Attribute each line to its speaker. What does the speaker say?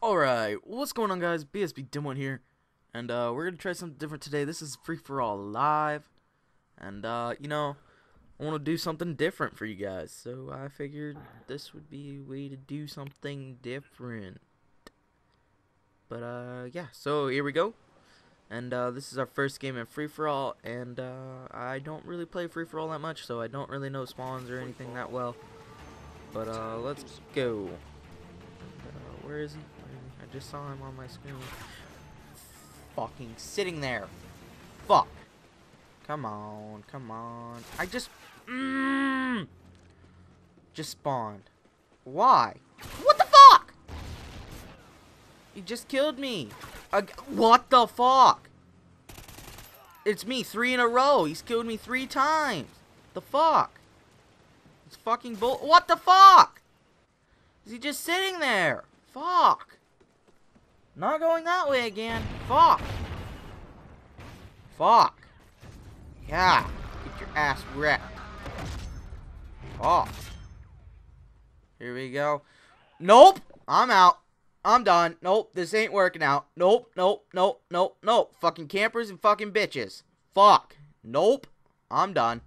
Speaker 1: Alright, what's going on guys? BSB Dim1 here. And uh, we're going to try something different today. This is Free For All Live. And uh, you know, I want to do something different for you guys. So I figured this would be a way to do something different. But uh, yeah, so here we go. And uh, this is our first game in Free For All. And uh, I don't really play Free For All that much, so I don't really know spawns or anything that well. But uh, let's go. Uh, where is he? Where is he? I just saw him on my screen. Fucking sitting there. Fuck. Come on, come on. I just. Mmm. Just spawned. Why? What the fuck? He just killed me. What the fuck? It's me, three in a row. He's killed me three times. The fuck? It's fucking bull. What the fuck? Is he just sitting there? Fuck. Not going that way again. Fuck. Fuck. Yeah. Get your ass wrecked. Oh, Here we go. Nope. I'm out. I'm done. Nope. This ain't working out. Nope. Nope. Nope. Nope. Nope. Fucking campers and fucking bitches. Fuck. Nope. I'm done.